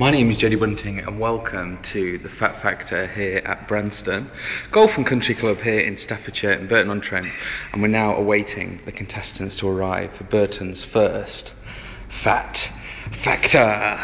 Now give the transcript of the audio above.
My name is Jody Bunting and welcome to the Fat Factor here at Branston Golf and Country Club here in Staffordshire and Burton-on-Trent and we're now awaiting the contestants to arrive for Burton's first Fat Factor.